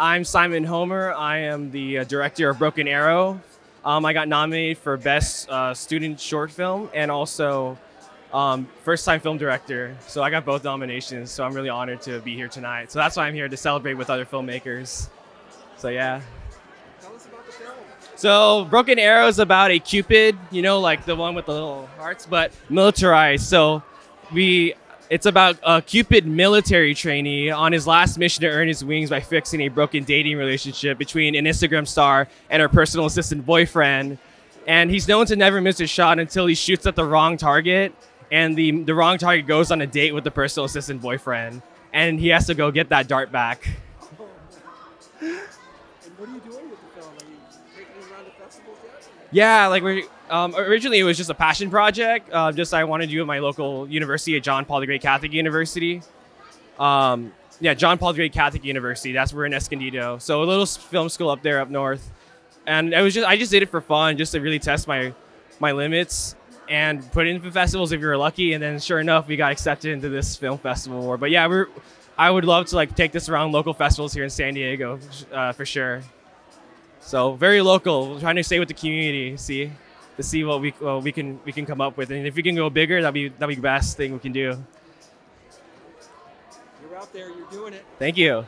I'm Simon Homer. I am the uh, director of Broken Arrow. Um, I got nominated for Best uh, Student Short Film and also um, First Time Film Director. So I got both nominations. So I'm really honored to be here tonight. So that's why I'm here to celebrate with other filmmakers. So yeah. Tell us about the film. So Broken Arrow is about a Cupid, you know, like the one with the little hearts, but militarized. So we it's about a Cupid military trainee on his last mission to earn his wings by fixing a broken dating relationship between an Instagram star and her personal assistant boyfriend. And he's known to never miss a shot until he shoots at the wrong target, and the the wrong target goes on a date with the personal assistant boyfriend, and he has to go get that dart back. And what are you doing with the film? Festivals yet? Yeah, like we um, originally it was just a passion project. Uh, just I wanted to do at my local university at John Paul the Great Catholic University. Um, yeah, John Paul the Great Catholic University. That's where in Escondido. So a little film school up there up north. And it was just I just did it for fun, just to really test my my limits and put it in for festivals if you were lucky. And then sure enough, we got accepted into this film festival award. But yeah, we're I would love to like take this around local festivals here in San Diego uh, for sure. So very local, trying to stay with the community, see, to see what we what we can we can come up with, and if we can go bigger, that'd be that'd be the best thing we can do. You're out there, you're doing it. Thank you.